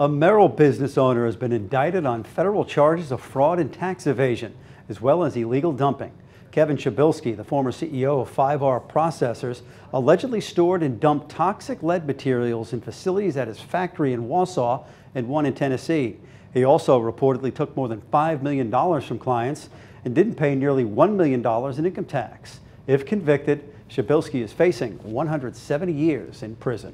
A Merrill business owner has been indicted on federal charges of fraud and tax evasion, as well as illegal dumping. Kevin Shibilski, the former CEO of 5R Processors, allegedly stored and dumped toxic lead materials in facilities at his factory in Wausau and one in Tennessee. He also reportedly took more than $5 million from clients and didn't pay nearly $1 million in income tax. If convicted, Shibilski is facing 170 years in prison.